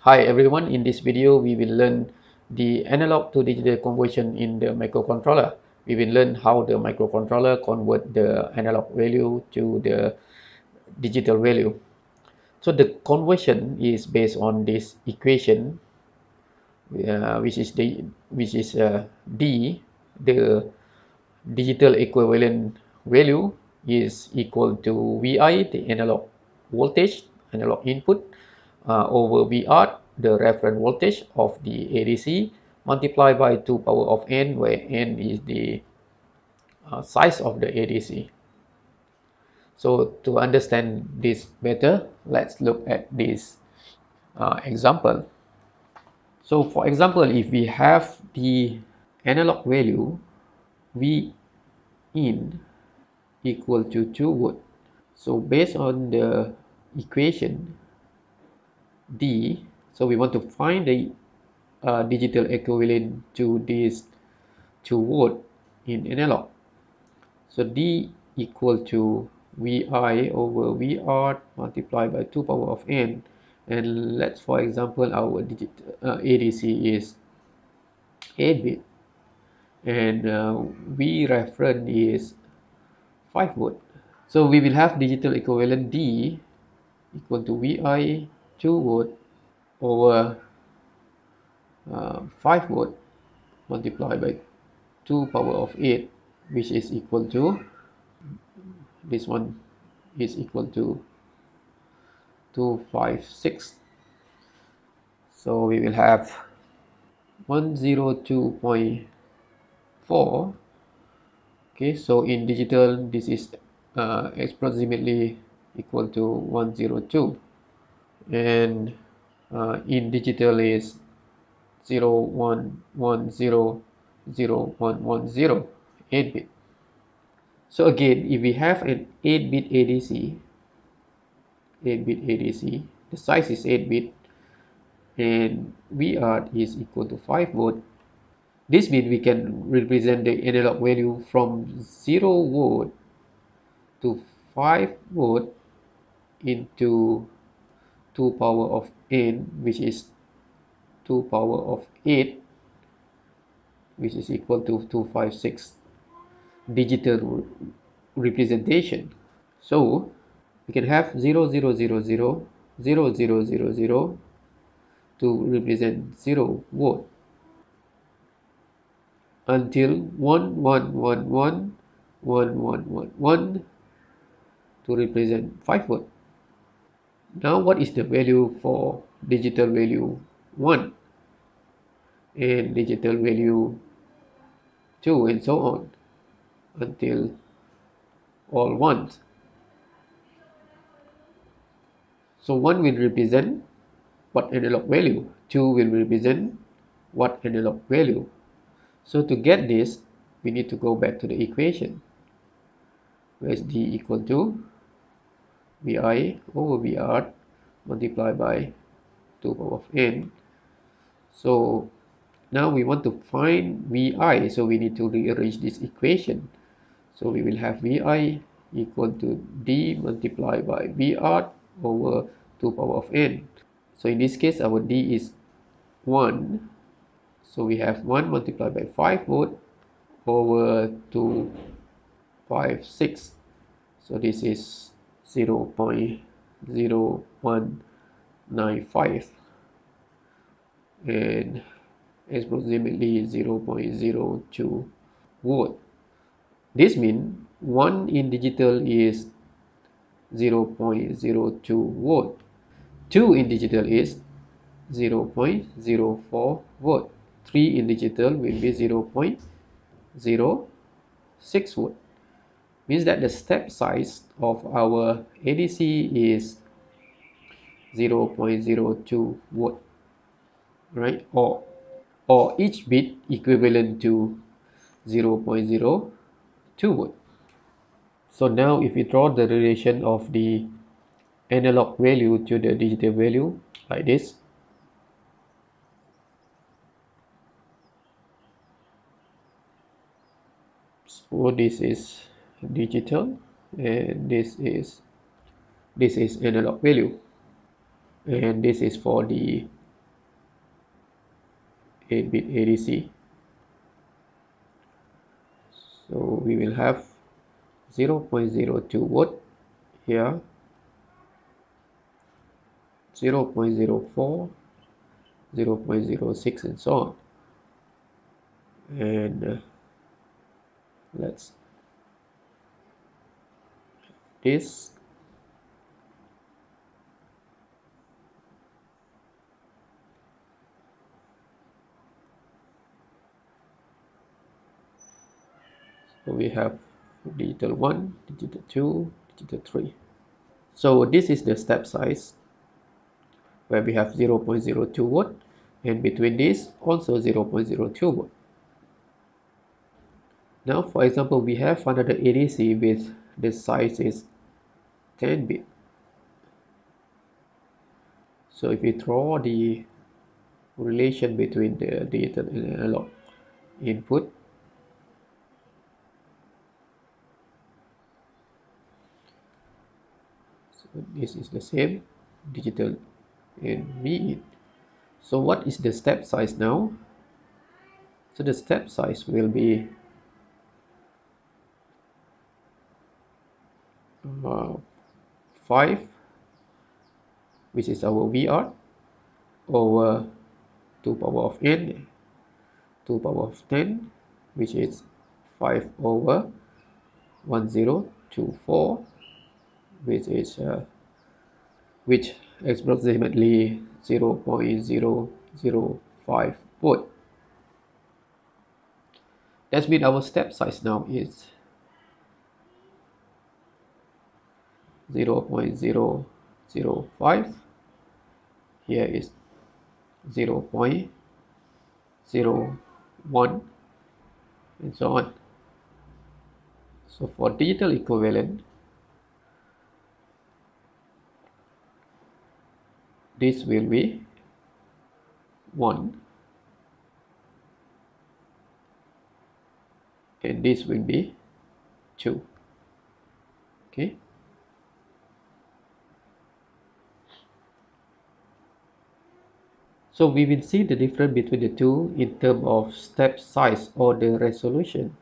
Hi everyone, in this video we will learn the analog to digital conversion in the microcontroller. We will learn how the microcontroller convert the analog value to the digital value. So the conversion is based on this equation uh, which is the which is uh, d the digital equivalent value is equal to vi the analog voltage analog input uh, over vr the reference voltage of the ADC multiplied by 2 power of n where n is the uh, size of the ADC. So to understand this better, let's look at this uh, example. So for example, if we have the analog value V in equal to 2 volt. So based on the equation D. So we want to find the uh, digital equivalent to this 2 volt in analog. So d equal to vi over vr multiplied by 2 power of n. And let's for example our digit uh, adc is 8 bit. And uh, v reference is 5 volt. So we will have digital equivalent d equal to vi 2 volt over uh, 5 volt multiplied by 2 power of 8 which is equal to this one is equal to 256 so we will have 102.4 okay so in digital this is uh, approximately equal to 102 and uh, in digital is 0 1 1 0 0 1 1 0 8 bit. So again if we have an 8 bit ADC 8 bit ADC the size is 8 bit and VR is equal to 5 volt this means we can represent the analog value from 0 volt to 5 volt into 2 power of n which is 2 power of 8 which is equal to 256 digital representation. So we can have 0 0 0 0 0 0 0 0 to represent 0 volt until 1 1 1 1 1 1 1 1 to represent 5 volt now what is the value for digital value 1 and digital value 2 and so on until all ones? So 1 will represent what analog value 2 will represent what analog value. So to get this we need to go back to the equation. Where is d equal to vi over vr multiplied by 2 power of n. So now we want to find vi so we need to rearrange this equation. So we will have vi equal to d multiplied by vr over 2 power of n. So in this case our d is 1 so we have 1 multiplied by 5 volt over 2 5 6 so this is 0 0.0195 and approximately 0.02 volt. This means 1 in digital is 0.02 volt. 2 in digital is 0.04 volt. 3 in digital will be 0.06 volt means that the step size of our ADC is 0.02 volt right? Or or each bit equivalent to 0.02 volt. So now if we draw the relation of the analog value to the digital value like this so this is digital and this is this is analog value and this is for the 8-bit ADC. So we will have 0.02 watt here 0.04 0.06 and so on and uh, let's this so we have digital 1 digital 2 digital 3 so this is the step size where we have 0.02 watt and between this also 0.02 watt now for example we have another ADC with the size is 10 bit. So if we draw the relation between the digital and analog input so this is the same digital and V so what is the step size now? So the step size will be uh, 5 which is our VR over 2 power of n 2 power of 10 which is 5 over 1024 which is uh, which approximately 0 0.005 volt. That means our step size now is 0 0.005 here is 0 0.01 and so on. So for digital equivalent this will be 1 and this will be 2 okay So we will see the difference between the two in terms of step size or the resolution.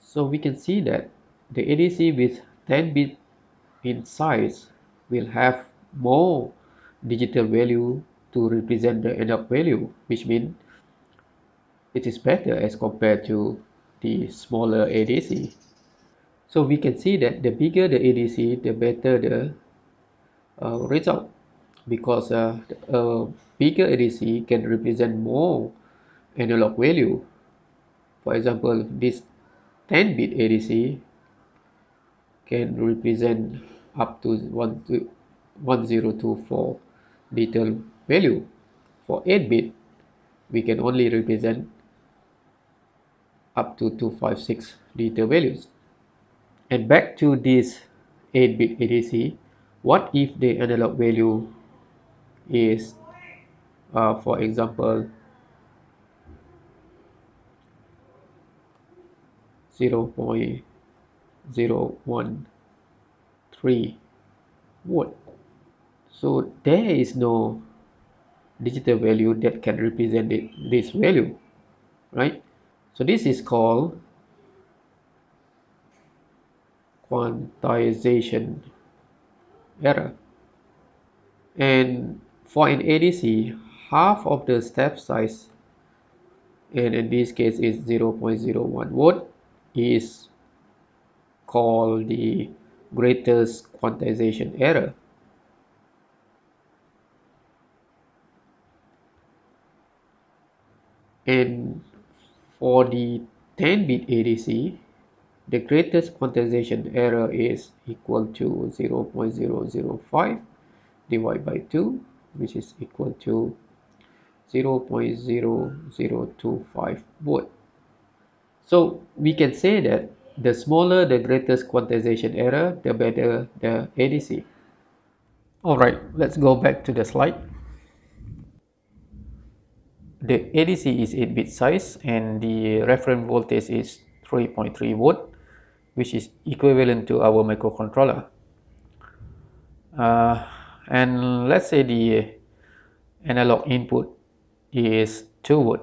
So we can see that the ADC with 10 bit in size will have more digital value to represent the analog value, which means it is better as compared to the smaller ADC. So we can see that the bigger the ADC, the better the uh, result because uh, a bigger ADC can represent more analog value. For example, this 10-bit ADC can represent up to 1024 digital value. For 8-bit, we can only represent up to 256 digital values. And back to this 8-bit ADC, what if the analog value is uh, for example 0 0.013 watt so there is no digital value that can represent it, this value right? So this is called quantization error. And for an ADC, half of the step size, and in this case is 0.01 watt, is called the greatest quantization error. And for the 10-bit ADC, the greatest quantization error is equal to 0.005 divided by 2 which is equal to 0.0025 volt. So we can say that the smaller the greatest quantization error, the better the ADC. Alright, let's go back to the slide. The ADC is 8-bit size and the reference voltage is 3.3 volt, which is equivalent to our microcontroller. Uh, and let's say the analog input is 2 volt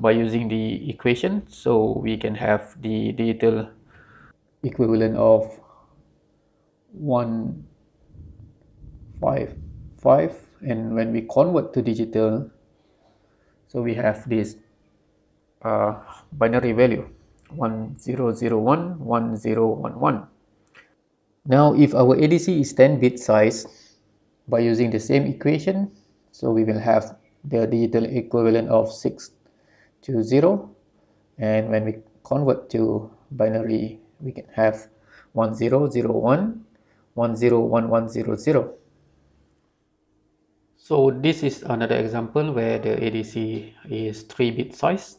by using the equation. So we can have the digital equivalent of 1 5 5 and when we convert to digital so we have this uh, binary value 1001 1011 now if our ADC is 10 bit size by using the same equation so we will have the digital equivalent of 6 to 0 and when we convert to binary we can have 1001 101100 so this is another example where the ADC is 3 bit size.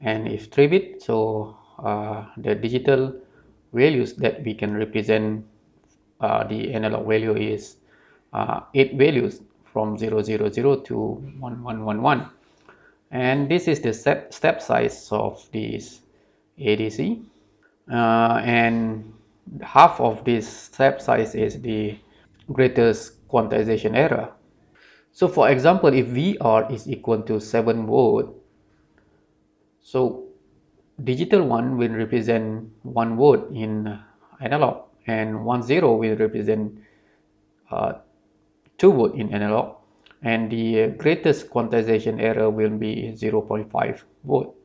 And if 3 bit so uh, the digital values that we can represent uh, the analog value is uh, 8 values from 000 to 1111 and this is the step, step size of this ADC uh, and half of this step size is the greatest quantization error. So for example if VR is equal to 7 volt so digital 1 will represent 1 volt in analog and 1 0 will represent uh, 2 volt in analog and the greatest quantization error will be 0.5 volt.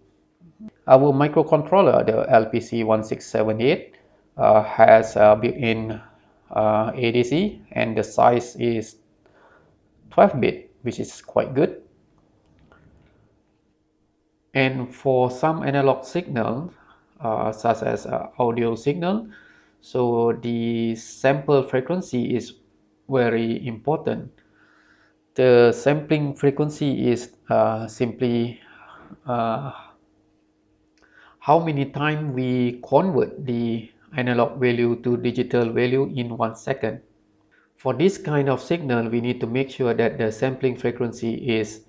Our microcontroller, the LPC1768, uh, has a built-in uh, ADC and the size is 12 bit, which is quite good. And for some analog signal, uh, such as uh, audio signal, so the sample frequency is very important the sampling frequency is uh, simply uh, how many times we convert the analog value to digital value in one second. For this kind of signal, we need to make sure that the sampling frequency is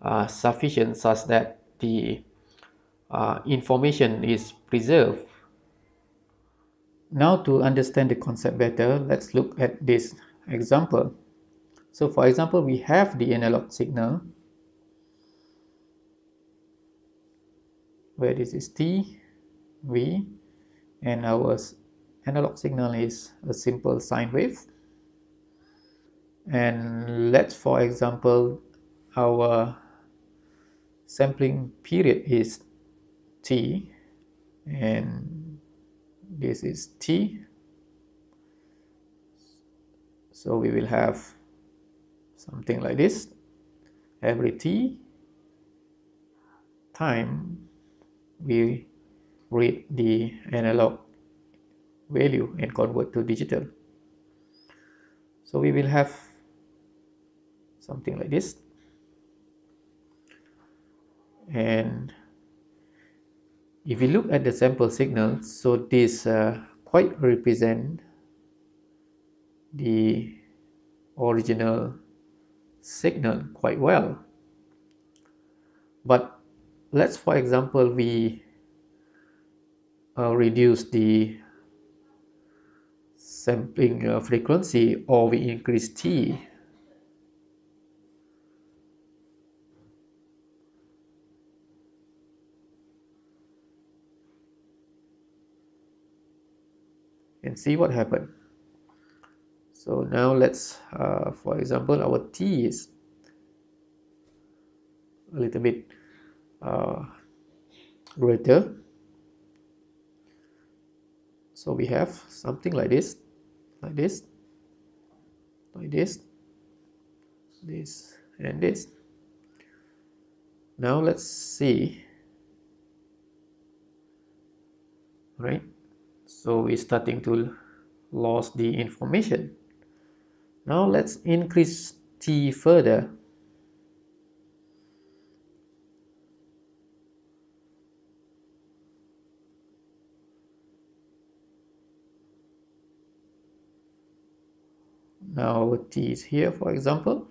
uh, sufficient such that the uh, information is preserved. Now to understand the concept better, let's look at this example. So for example, we have the analog signal where this is T, V, and our analog signal is a simple sine wave. And let's, for example, our sampling period is T, and this is T. So we will have something like this. Every t time we read the analog value and convert to digital. So we will have something like this. And if we look at the sample signal so this uh, quite represent the original signal quite well. But let's for example we uh, reduce the sampling uh, frequency or we increase t. And see what happened so now let's uh, for example our t is a little bit uh, greater. So we have something like this like this like this this and this. Now let's see. Right so we're starting to lose the information now let's increase t further. Now t is here for example.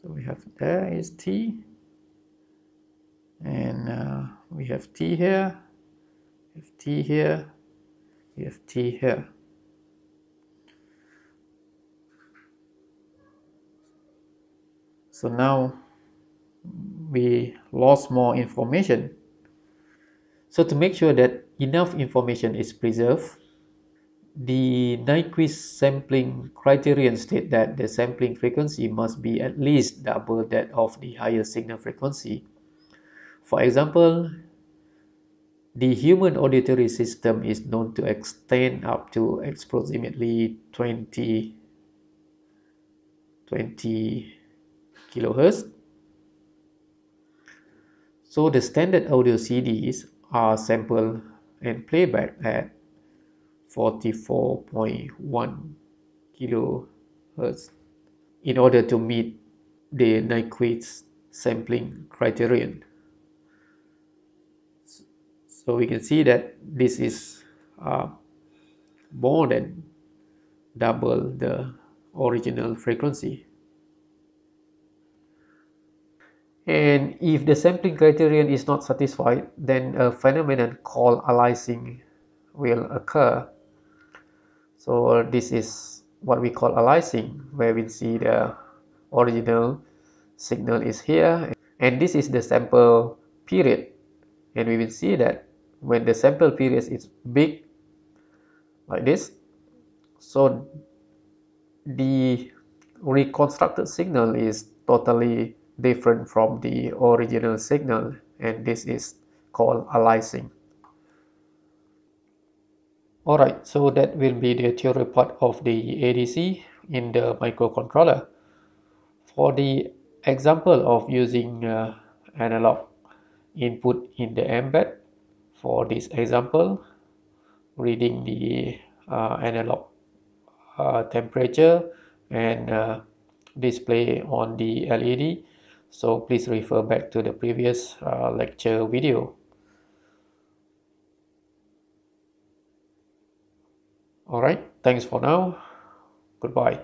So we have there is t and uh, we have t here, we have t here, we have t here. So now we lost more information so to make sure that enough information is preserved the Nyquist sampling criterion state that the sampling frequency must be at least double that of the higher signal frequency. For example, the human auditory system is known to extend up to approximately 20, 20 kilohertz. So the standard audio CDs are sampled and playback at 44.1 kilohertz in order to meet the Nyquist sampling criterion. So we can see that this is uh, more than double the original frequency. And if the sampling criterion is not satisfied, then a phenomenon called aliasing will occur. So this is what we call aliasing where we see the original signal is here. And this is the sample period. And we will see that when the sample period is big like this so the reconstructed signal is totally different from the original signal and this is called aliasing Alright, so that will be the theory part of the ADC in the microcontroller. For the example of using uh, analog input in the mbed, for this example, reading the uh, analog uh, temperature and uh, display on the LED. So please refer back to the previous uh, lecture video. All right, thanks for now. Goodbye.